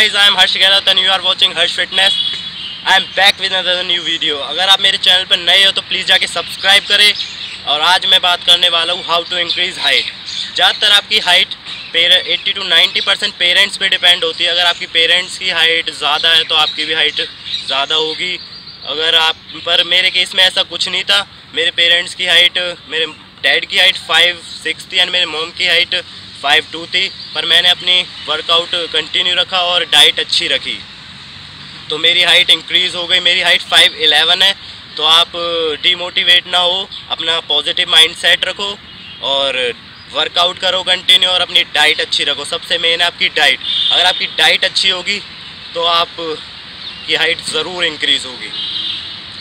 guys, I am Harsh Gehlat and you are watching Harsh Fitness. I am back with another new video. अगर आप मेरे channel पर नए हो तो प्लीज़ जाके सब्सक्राइब करें और आज मैं बात करने वाला हूँ हाउ टू इंक्रीज़ हाइट ज़्यादातर आपकी height eighty two ninety percent parents पे डिपेंड होती है अगर आपकी पेरेंट्स की हाइट ज़्यादा है तो आपकी भी हाइट ज़्यादा होगी अगर आप पर मेरे केस में ऐसा कुछ नहीं था मेरे पेरेंट्स की हाइट मेरे डैड की हाइट फाइव सिक्स थी एंड मेरे मोम की हाइट फाइव टू थी, पर मैंने अपनी वर्कआउट कंटिन्यू रखा और डाइट अच्छी रखी। तो मेरी हाइट इंक्रीज़ हो गई, मेरी हाइट फाइव एलेवन है। तो आप डीमोटिवेट ना हो, अपना पॉजिटिव माइंड सेट रखो और वर्कआउट करो कंटिन्यू और अपनी डाइट अच्छी रखो। सबसे मेन है आपकी डाइट अगर आपकी डाइट अच्छी होगी तो आप की हाइट ज़रूर इंक्रीज़ होगी।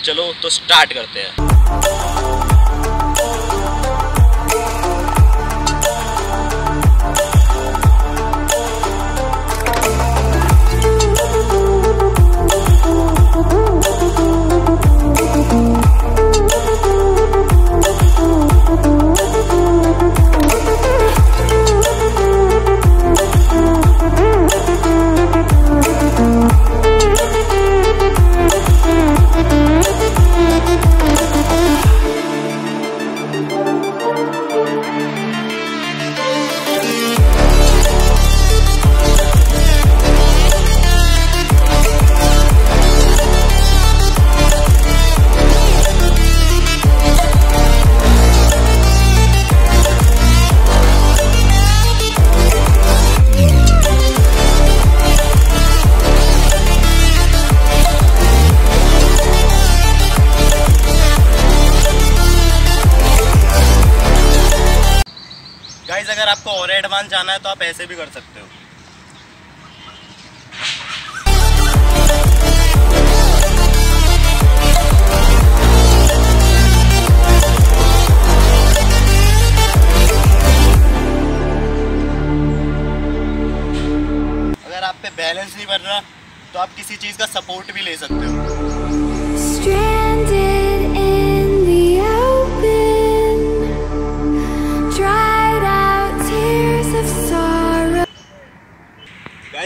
चलो तो स्टार्ट करते हैं। गाइज़ अगर आपको और एडवांस जाना है तो आप ऐसे भी कर सकते हो। अगर आप पे बैलेंस नहीं बन रहा तो आप किसी चीज़ का सपोर्ट भी ले सकते हो।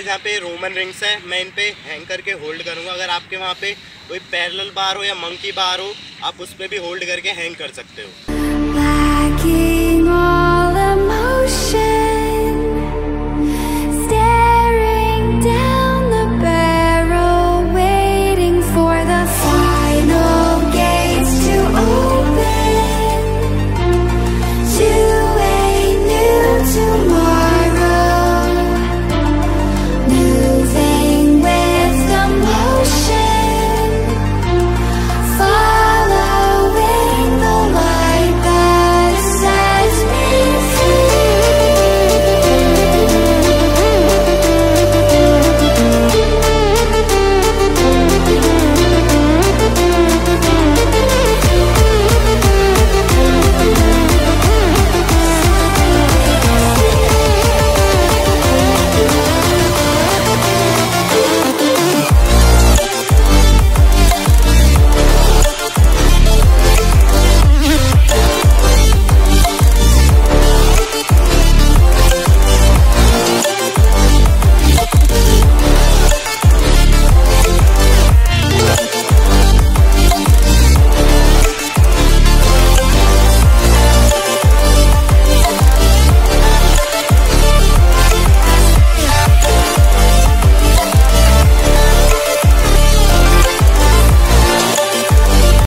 गाइज़ यहाँ पे रोमन रिंग्स है, मैं इन पे हैंग करके होल्ड करूँगा। अगर आपके वहाँ पे कोई पैरेलल बार हो या मंकी बार हो, आप उस पर भी होल्ड करके हैंग कर सकते हो।